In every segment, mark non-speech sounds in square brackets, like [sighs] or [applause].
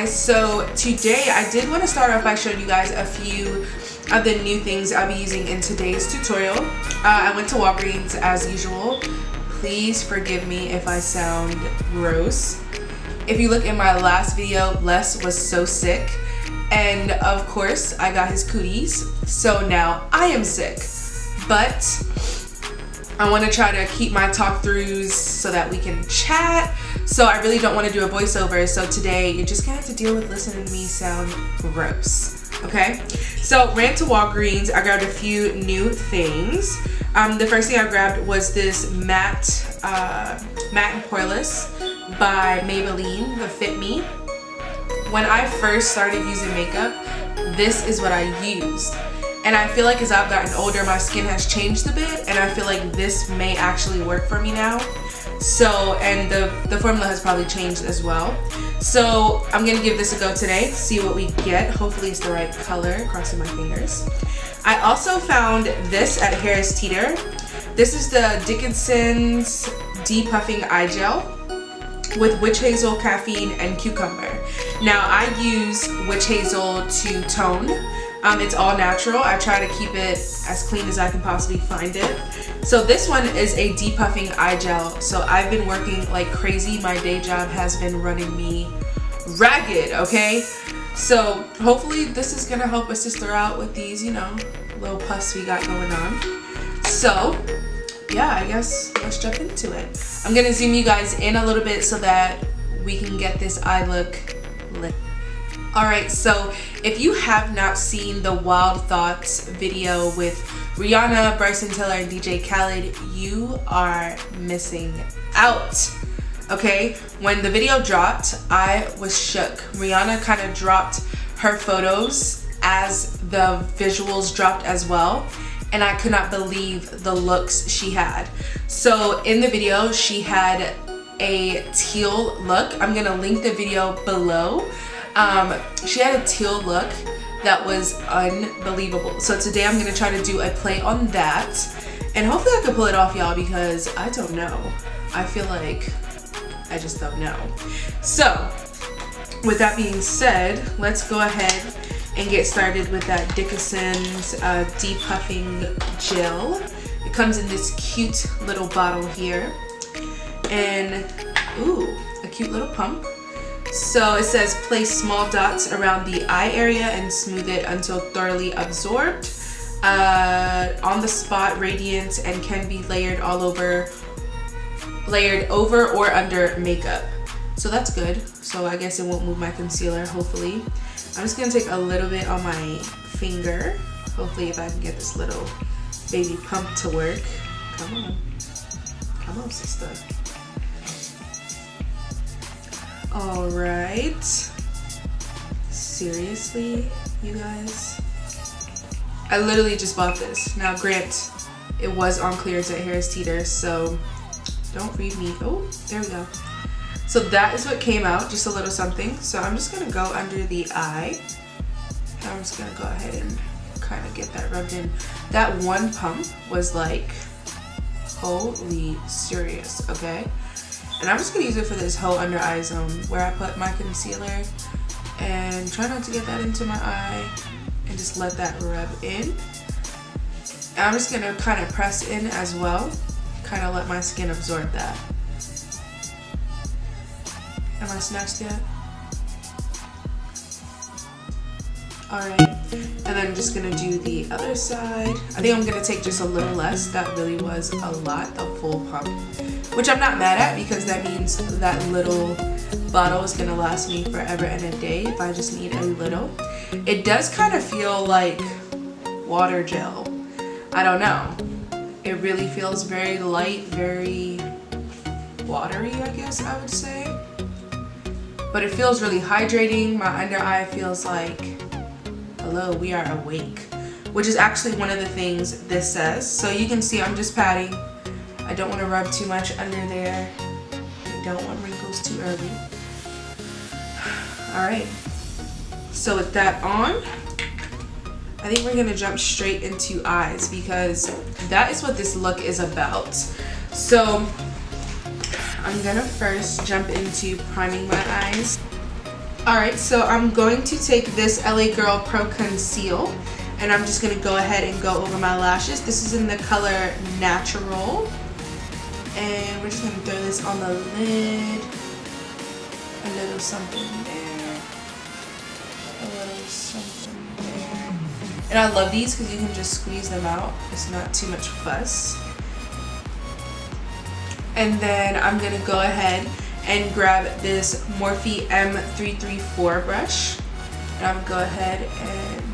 guys. So today I did want to start off by showing you guys a few of the new things I'll be using in today's tutorial. Uh, I went to Walgreens as usual. Please forgive me if I sound gross. If you look in my last video Les was so sick. And of course I got his cooties. So now I am sick. But I want to try to keep my talk throughs so that we can chat. So I really don't want to do a voiceover. So today you're just gonna have to deal with listening to me sound gross. Okay? So ran to Walgreens. I grabbed a few new things. Um, the first thing I grabbed was this matte, uh, matte and poreless by Maybelline, the Fit Me. When I first started using makeup, this is what I used. And I feel like as I've gotten older, my skin has changed a bit and I feel like this may actually work for me now. So, and the, the formula has probably changed as well. So I'm gonna give this a go today, see what we get. Hopefully it's the right color, crossing my fingers. I also found this at Harris Teeter. This is the Dickinson's Depuffing Eye Gel with witch hazel, caffeine, and cucumber. Now I use witch hazel to tone um, it's all natural. I try to keep it as clean as I can possibly find it. So this one is a depuffing eye gel. So I've been working like crazy. My day job has been running me ragged, okay? So hopefully this is gonna help a sister out with these, you know, little puffs we got going on. So yeah, I guess let's jump into it. I'm gonna zoom you guys in a little bit so that we can get this eye look. Alright, so if you have not seen the Wild Thoughts video with Rihanna, Bryson Tiller, and DJ Khaled, you are missing out. Okay, when the video dropped, I was shook. Rihanna kind of dropped her photos as the visuals dropped as well and I could not believe the looks she had. So in the video, she had a teal look. I'm gonna link the video below um, she had a teal look that was unbelievable. So today I'm gonna try to do a play on that. And hopefully I can pull it off y'all because I don't know. I feel like I just don't know. So with that being said, let's go ahead and get started with that Dickinson's uh, depuffing gel. It comes in this cute little bottle here. And, ooh, a cute little pump. So it says place small dots around the eye area and smooth it until thoroughly absorbed. Uh, on the spot radiant and can be layered all over, layered over or under makeup. So that's good. So I guess it won't move my concealer, hopefully. I'm just gonna take a little bit on my finger. Hopefully if I can get this little baby pump to work. Come on. Come on, sister. All right. Seriously, you guys? I literally just bought this. Now, grant, it was on clearance at Harris Teeter, so don't read me. Oh, there we go. So that is what came out, just a little something. So I'm just gonna go under the eye. I'm just gonna go ahead and kind of get that rubbed in. That one pump was like, holy serious, okay? And I'm just gonna use it for this whole under eye zone where I put my concealer and try not to get that into my eye and just let that rub in. And I'm just gonna kind of press in as well, kind of let my skin absorb that. Am I snatched yet? Alright, and then I'm just gonna do the other side. I think I'm gonna take just a little less. That really was a lot, a full pump. Which I'm not mad at because that means that little bottle is gonna last me forever and a day if I just need a little. It does kind of feel like water gel. I don't know. It really feels very light, very watery, I guess I would say. But it feels really hydrating. My under eye feels like hello, we are awake, which is actually one of the things this says. So you can see I'm just patting. I don't want to rub too much under there. I don't want wrinkles too early. [sighs] All right, so with that on, I think we're gonna jump straight into eyes because that is what this look is about. So I'm gonna first jump into priming my eyes. Alright, so I'm going to take this LA Girl Pro Conceal and I'm just going to go ahead and go over my lashes. This is in the color Natural. And we're just going to throw this on the lid. A little something there. A little something there. And I love these because you can just squeeze them out. It's not too much fuss. And then I'm going to go ahead and grab this Morphe M334 brush. And I'm to go ahead and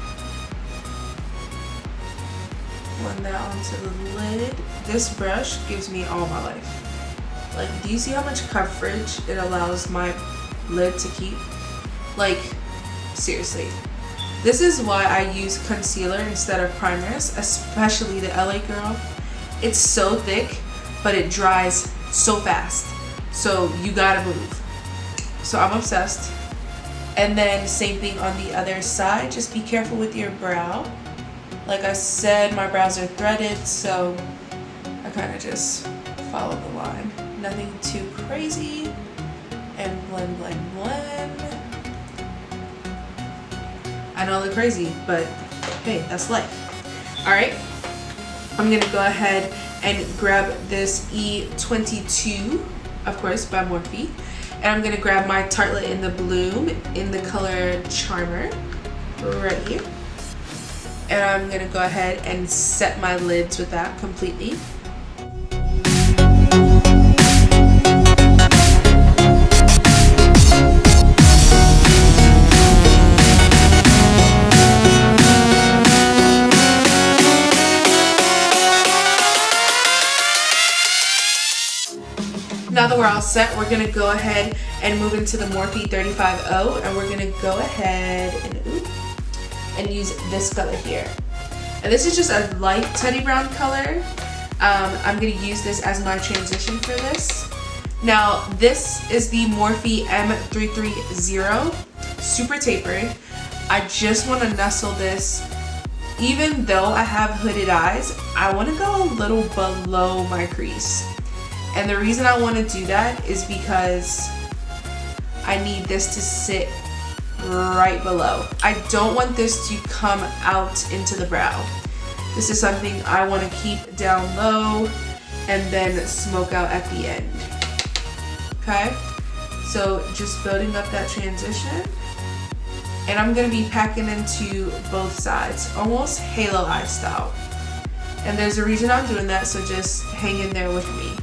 blend that onto the lid. This brush gives me all my life. Like, do you see how much coverage it allows my lid to keep? Like, seriously. This is why I use concealer instead of primers, especially the LA Girl. It's so thick, but it dries so fast. So you gotta move. So I'm obsessed. And then same thing on the other side. Just be careful with your brow. Like I said, my brows are threaded, so I kind of just follow the line. Nothing too crazy. And blend, blend, blend. I know I look crazy, but hey, that's life. All right, I'm gonna go ahead and grab this E22 of course, by Morphe. And I'm gonna grab my Tartelette in the Bloom in the color Charmer, right here. And I'm gonna go ahead and set my lids with that completely. We're all set, we're gonna go ahead and move into the Morphe 35O and we're gonna go ahead and, and use this color here. And this is just a light teddy brown color. Um, I'm gonna use this as my transition for this. Now, this is the Morphe M330, super tapered. I just wanna nestle this even though I have hooded eyes, I want to go a little below my crease. And the reason I want to do that is because I need this to sit right below. I don't want this to come out into the brow. This is something I want to keep down low and then smoke out at the end. Okay? So just building up that transition. And I'm going to be packing into both sides, almost halo eye style. And there's a reason I'm doing that, so just hang in there with me.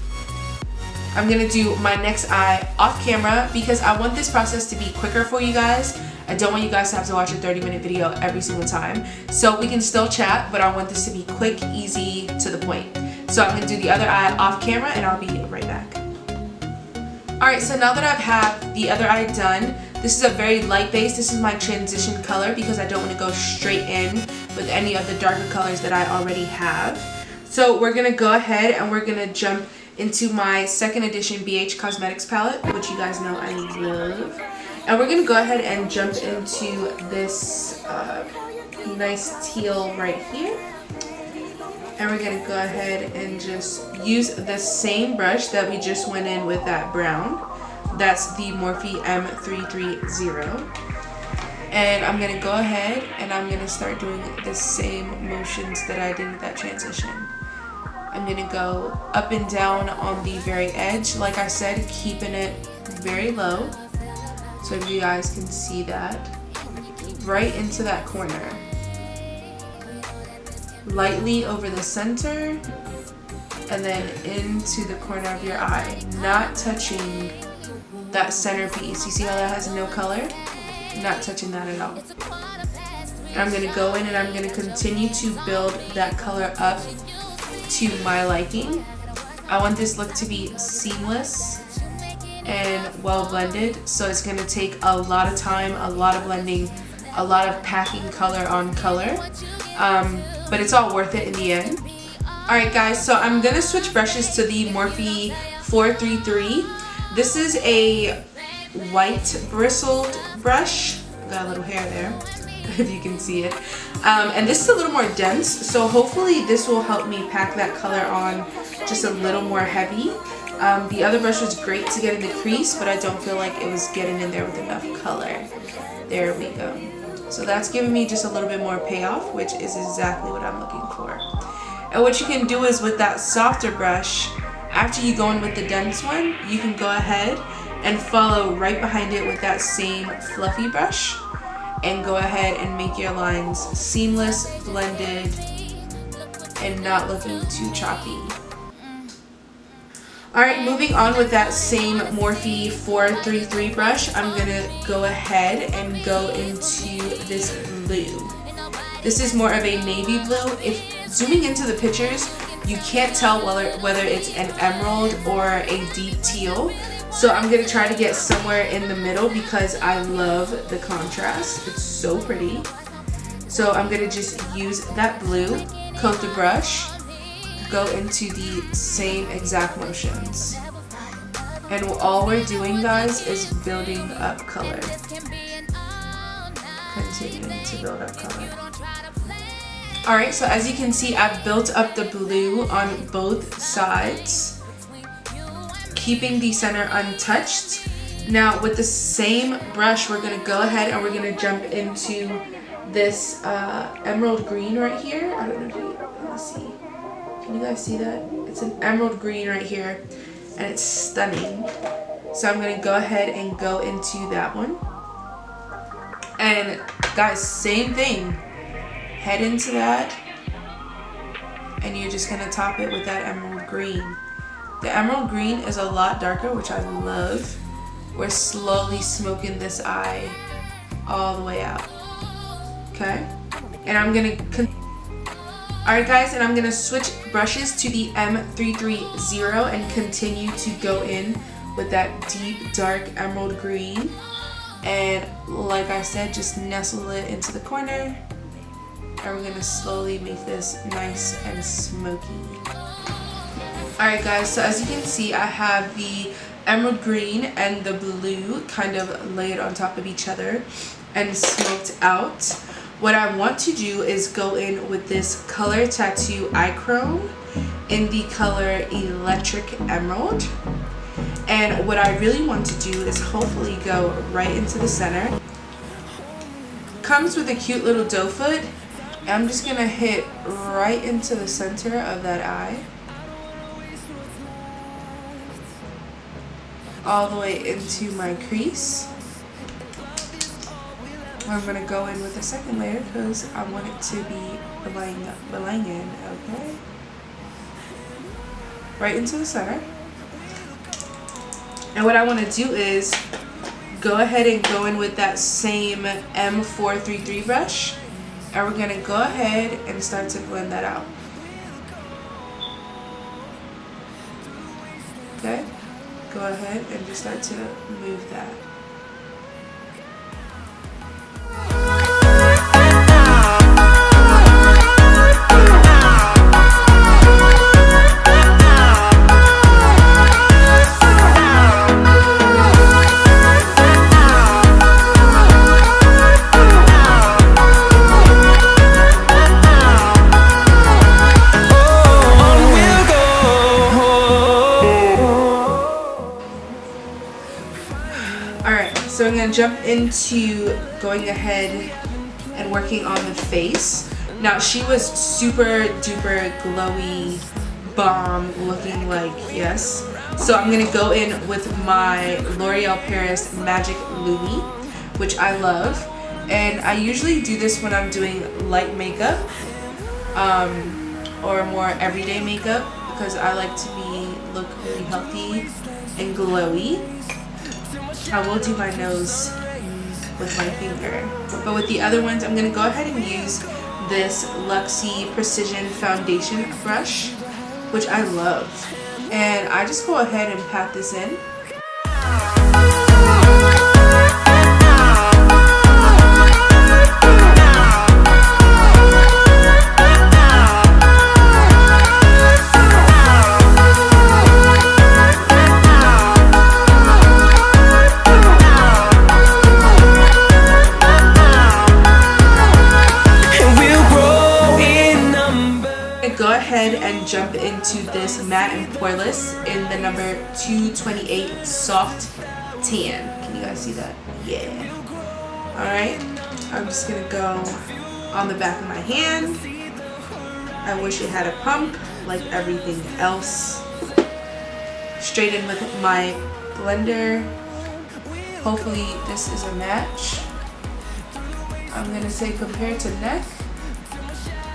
I'm gonna do my next eye off camera because I want this process to be quicker for you guys. I don't want you guys to have to watch a 30 minute video every single time. So we can still chat, but I want this to be quick, easy, to the point. So I'm gonna do the other eye off camera and I'll be right back. All right, so now that I've had the other eye done, this is a very light base. This is my transition color because I don't want to go straight in with any of the darker colors that I already have. So we're gonna go ahead and we're gonna jump into my second edition BH Cosmetics palette, which you guys know I love. And we're going to go ahead and jump into this uh, nice teal right here. And we're going to go ahead and just use the same brush that we just went in with that brown. That's the Morphe M330. And I'm going to go ahead and I'm going to start doing the same motions that I did with that transition. I'm gonna go up and down on the very edge, like I said, keeping it very low. So you guys can see that. Right into that corner. Lightly over the center and then into the corner of your eye. Not touching that centerpiece. You see how that has no color? Not touching that at all. I'm gonna go in and I'm gonna continue to build that color up to my liking. I want this look to be seamless and well blended so it's going to take a lot of time, a lot of blending, a lot of packing color on color um, but it's all worth it in the end. Alright guys, so I'm going to switch brushes to the Morphe 433. This is a white bristled brush. Got a little hair there. If you can see it. Um, and this is a little more dense, so hopefully this will help me pack that color on just a little more heavy. Um, the other brush was great to get in the crease, but I don't feel like it was getting in there with enough color. There we go. So that's giving me just a little bit more payoff, which is exactly what I'm looking for. And what you can do is with that softer brush, after you go in with the dense one, you can go ahead and follow right behind it with that same fluffy brush and go ahead and make your lines seamless, blended, and not looking too choppy. Alright, moving on with that same Morphe 433 brush, I'm going to go ahead and go into this blue. This is more of a navy blue. If zooming into the pictures, you can't tell whether, whether it's an emerald or a deep teal. So I'm to try to get somewhere in the middle because I love the contrast. It's so pretty. So I'm to just use that blue, coat the brush, go into the same exact motions. And all we're doing, guys, is building up color. Continuing to build up color. Alright, so as you can see, I've built up the blue on both sides, keeping the center untouched. Now, with the same brush, we're to go ahead and we're to jump into this uh, emerald green right here. I don't know if you, let see. Can you guys see that? It's an emerald green right here, and it's stunning. So I'm to go ahead and go into that one. And guys, same thing head into that and you're just gonna top it with that emerald green. The emerald green is a lot darker, which I love. We're slowly smoking this eye all the way out. Okay? And I'm gonna Alright guys, and I'm gonna switch brushes to the M330 and continue to go in with that deep dark emerald green. And like I said, just nestle it into the corner and we're gonna slowly make this nice and smoky. Alright guys, so as you can see I have the emerald green and the blue kind of laid on top of each other and smoked out. What I want to do is go in with this color tattoo eye chrome in the color electric emerald and what I really want to do is hopefully go right into the center comes with a cute little doe foot I'm just going to hit right into the center of that eye. All the way into my crease. I'm going to go in with the second layer because I want it to be belanging, okay? Right into the center. And what I want to do is go ahead and go in with that same M433 brush and we're gonna go ahead and start to blend that out. Okay, go ahead and just start to move that. Jump into going ahead and working on the face. Now she was super duper glowy bomb looking like yes. So I'm to go in with my L'Oreal Paris Magic Lumi which I love. And I usually do this when I'm doing light makeup um, or more everyday makeup because I like to be look really healthy and glowy. I will do my nose with my finger. But with the other ones, I'm going to go ahead and use this Luxie Precision Foundation Brush, which I love. And I just go ahead and pat this in. Poreless in the number 228 soft tan. Can you guys see that? Yeah. Alright, I'm just gonna go on the back of my hand. I wish it had a pump like everything else. Straight in with my blender. Hopefully this is a match. I'm gonna say compared to neck,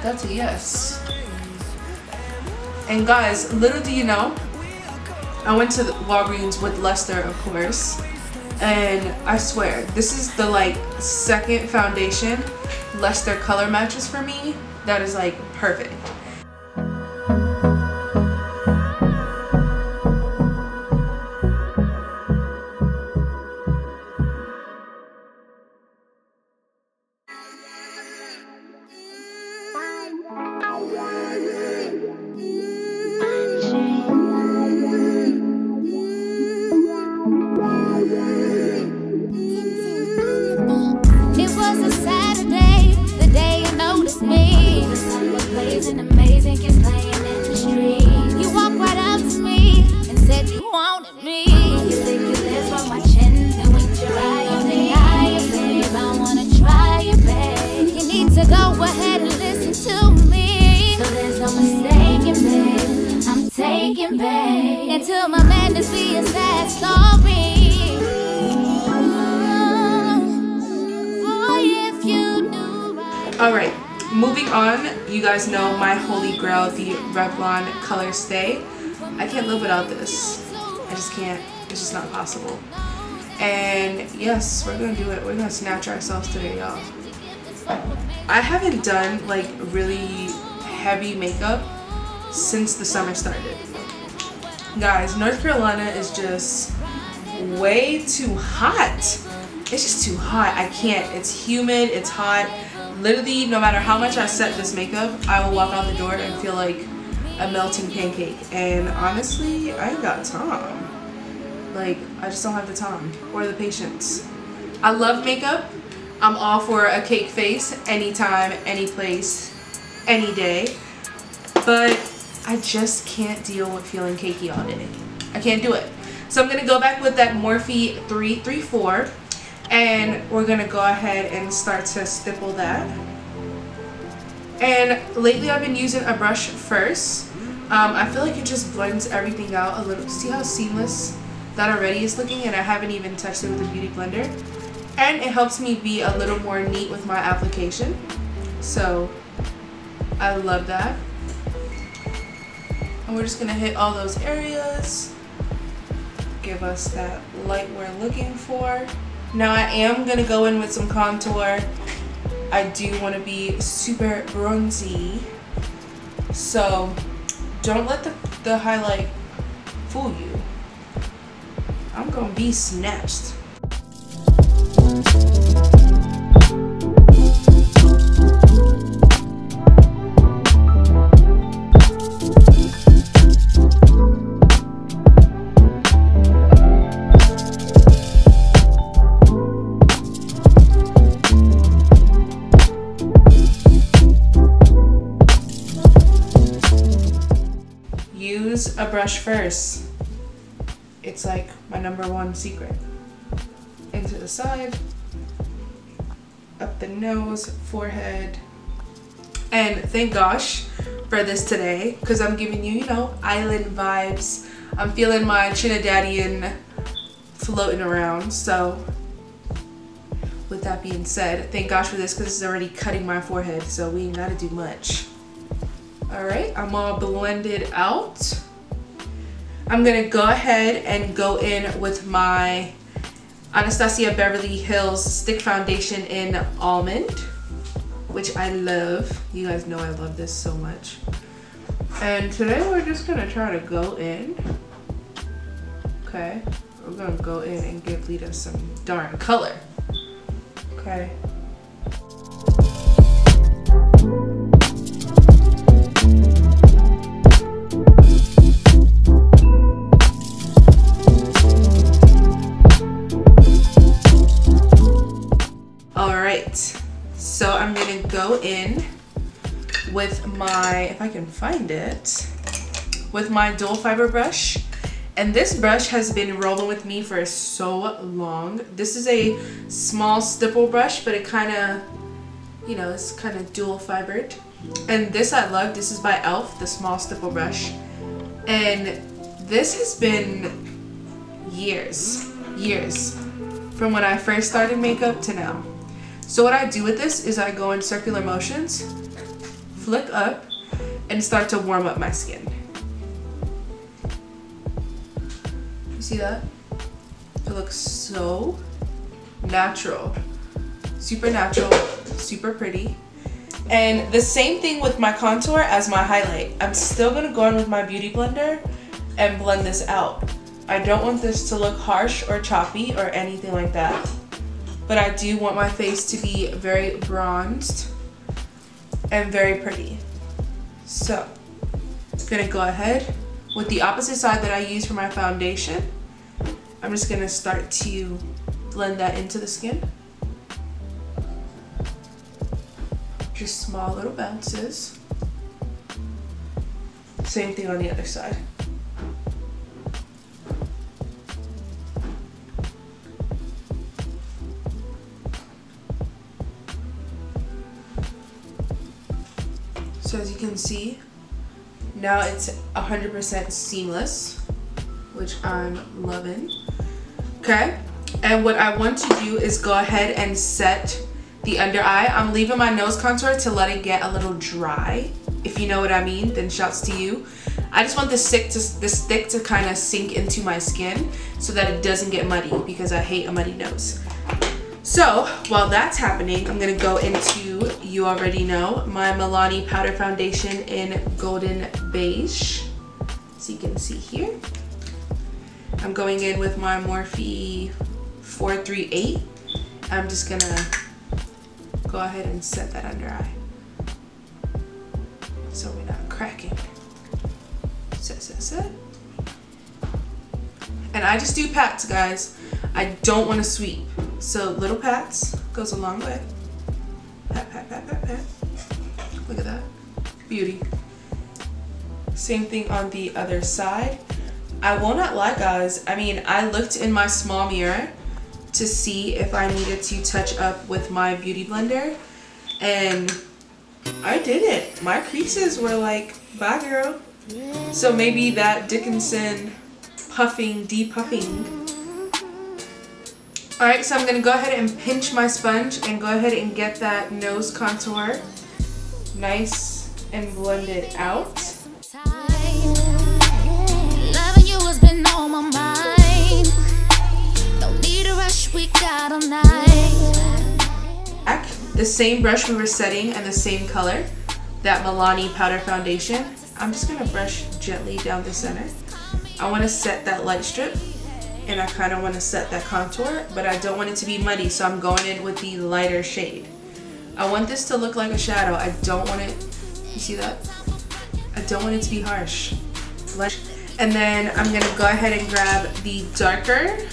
that's a yes. And guys, little do you know, I went to Walgreens with Lester, of course, and I swear, this is the like second foundation Lester color matches for me that is like perfect. Alright, moving on, you guys know my holy grail, the Revlon Color Stay. I can't live without this. I just can't. It's just not possible. And yes, we're gonna do it. We're gonna snatch ourselves today, y'all. I haven't done like really heavy makeup since the summer started. Guys, North Carolina is just way too hot. It's just too hot. I can't. It's humid. It's hot literally no matter how much I set this makeup I will walk out the door and feel like a melting pancake. And honestly I ain't got time. Like I just don't have the time or the patience. I love makeup. I'm all for a cake face anytime any place any day. But I just can't deal with feeling cakey all day. I can't do it. So I'm gonna go back with that Morphe 334 and we're gonna go ahead and start to stipple that. And lately I've been using a brush first. Um, I feel like it just blends everything out a little. See how seamless that already is looking? And I haven't even touched it with a beauty blender. And it helps me be a little more neat with my application. So I love that. And we're just gonna hit all those areas. Give us that light we're looking for now I am to go in with some contour. I do want to be super bronzy. So don't let the, the highlight fool you. I'm to be snatched. Brush first. It's like my number one secret. Into the side, up the nose, forehead. And thank gosh for this today because I'm giving you, you know, island vibes. I'm feeling my Trinidadian floating around. So with that being said, thank gosh for this because it's already cutting my forehead. So we ain't got to do much. All right, I'm all blended out. I'm gonna go ahead and go in with my Anastasia Beverly Hills Stick Foundation in Almond, which I love. You guys know I love this so much. And today we're just gonna try to go in. Okay, we're gonna go in and give Lita some darn color. Okay. So I'm gonna go in with my, if I can find it, with my dual fiber brush. And this brush has been rolling with me for so long. This is a small stipple brush, but it kind of, you know, it's kind of dual fibered. And this I love. This is by e.l.f., the small stipple brush. And this has been years, years from when I first started makeup to now. So what I do with this is I go in circular motions, flick up, and start to warm up my skin. You see that? It looks so natural. Super natural, super pretty. And the same thing with my contour as my highlight. I'm still gonna go in with my Beauty Blender and blend this out. I don't want this to look harsh or choppy or anything like that. But I do want my face to be very bronzed and very pretty. So, I'm gonna go ahead with the opposite side that I use for my foundation. I'm just gonna start to blend that into the skin. Just small little bounces. Same thing on the other side. So as you can see, now it's 100% seamless, which I'm loving. Okay, and what I want to do is go ahead and set the under eye. I'm leaving my nose contour to let it get a little dry. If you know what I mean, then shouts to you. I just want the stick to the stick to kind of sink into my skin so that it doesn't get muddy because I hate a muddy nose. So while that's happening, I'm gonna go into, you already know, my Milani Powder Foundation in Golden Beige. So you can see here. I'm going in with my Morphe 438. I'm just gonna go ahead and set that under eye. So we're not cracking. Set, set, set. And I just do pats, guys. I don't want to sweep. So little pats goes a long way. Beauty. Same thing on the other side. I will not lie, guys. I mean, I looked in my small mirror to see if I needed to touch up with my beauty blender and I didn't. My creases were like, bye girl. So maybe that Dickinson puffing, depuffing. Alright, so I'm to go ahead and pinch my sponge and go ahead and get that nose contour nice and blended out. The same brush we were setting and the same color, that Milani Powder Foundation. I'm just going to brush gently down the center. I want to set that light strip and I kind of want to set that contour, but I don't want it to be muddy, so I'm going in with the lighter shade. I want this to look like a shadow. I don't want it, you see that? I don't want it to be harsh. And then I'm gonna go ahead and grab the darker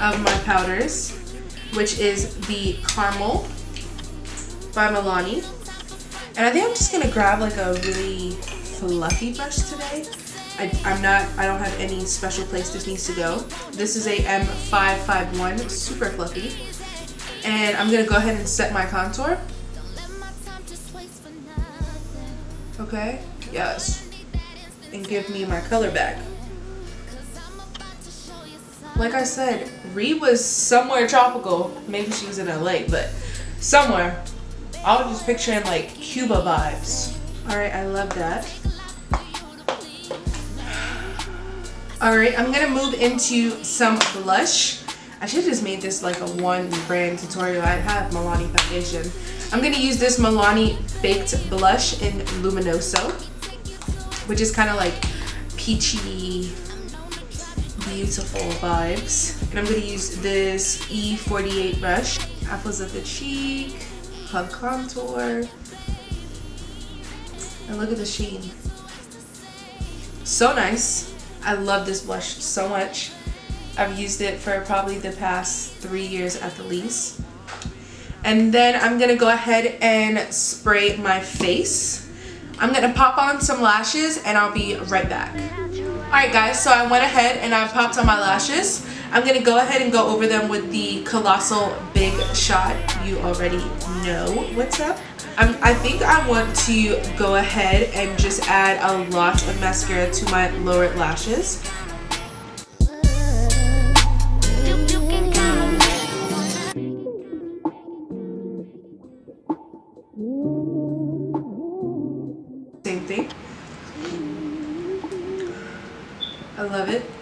of my powders, which is the Caramel by Milani. And I think I'm just gonna grab like a really fluffy brush today. I, am not, I don't have any special place this needs to go. This is a M551, super fluffy. And I'm gonna go ahead and set my contour. Okay, yes. And give me my color back. Like I said, Rih was somewhere tropical. Maybe she was in LA, but somewhere. I was just picturing like Cuba vibes. Alright, I love that. [sighs] Alright, I'm going to move into some blush. I should have just made this like a one brand tutorial. I have Milani foundation. I'm going to use this Milani Baked Blush in Luminoso, which is kind of like peachy, beautiful vibes. And I'm going to use this E48 brush. Apples of the cheek, hug contour. And look at the sheen. So nice. I love this blush so much. I've used it for probably the past three years at the least. And then I'm to go ahead and spray my face. I'm gonna pop on some lashes and I'll be right back. Alright guys, so I went ahead and I popped on my lashes. I'm gonna go ahead and go over them with the Colossal Big Shot. You already know what's up. I'm, I think I want to go ahead and just add a lot of mascara to my lower lashes.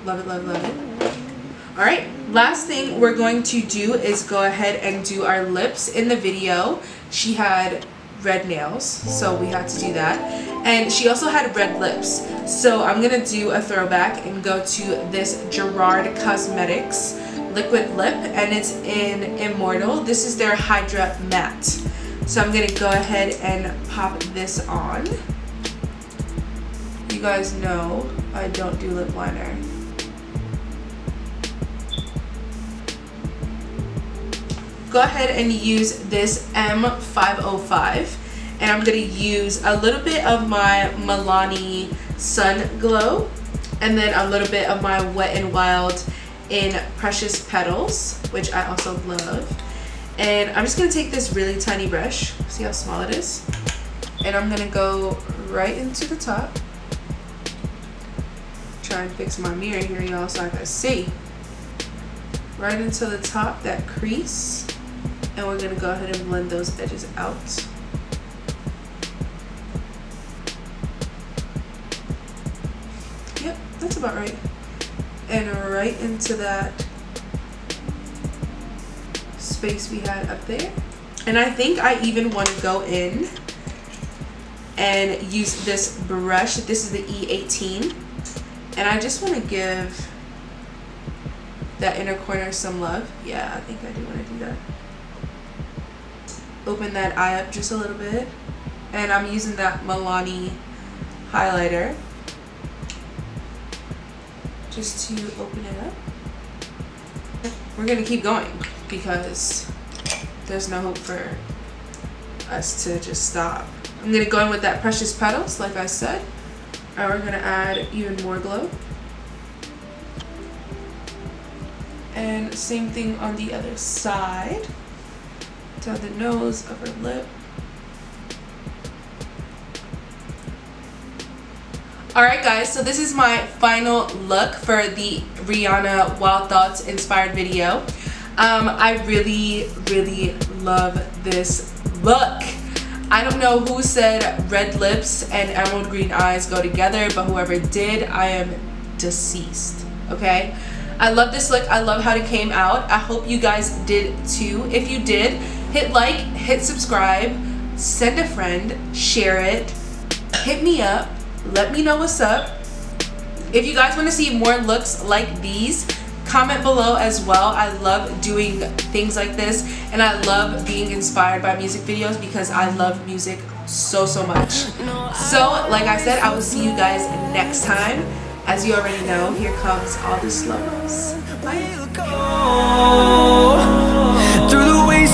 Love it, love it, love it. All right, last thing we're going to do is go ahead and do our lips. In the video, she had red nails, so we had to do that. And she also had red lips. So I'm gonna do a throwback and go to this Gerard Cosmetics liquid lip and it's in Immortal. This is their Hydra Matte. So I'm gonna go ahead and pop this on. You guys know I don't do lip liner. Go ahead and use this M505 and I'm gonna use a little bit of my Milani Sun Glow and then a little bit of my Wet n Wild in Precious Petals, which I also love. And I'm just gonna take this really tiny brush, see how small it is? And I'm gonna go right into the top. Try and fix my mirror here, y'all, so I can see. Right into the top, that crease. And we're gonna go ahead and blend those edges out. Yep, that's about right. And right into that space we had up there. And I think I even want to go in and use this brush. This is the E18. And I just want to give that inner corner some love. Yeah, I think I do want to do that. Open that eye up just a little bit. And I'm using that Milani highlighter just to open it up. We're gonna keep going because there's no hope for us to just stop. I'm gonna go in with that Precious Petals, like I said. And we're gonna add even more glow. And same thing on the other side. Down the nose, upper lip. Alright guys, so this is my final look for the Rihanna Wild Thoughts inspired video. Um, I really, really love this look. I don't know who said red lips and emerald green eyes go together, but whoever did, I am deceased, okay? I love this look. I love how it came out. I hope you guys did too. If you did, hit like, hit subscribe, send a friend, share it, hit me up let me know what's up. If you guys want to see more looks like these comment below as well. I love doing things like this and i love being inspired by music videos because i love music so so much. So like i said i will see you guys next time. As you already know here comes all the slow-mos. The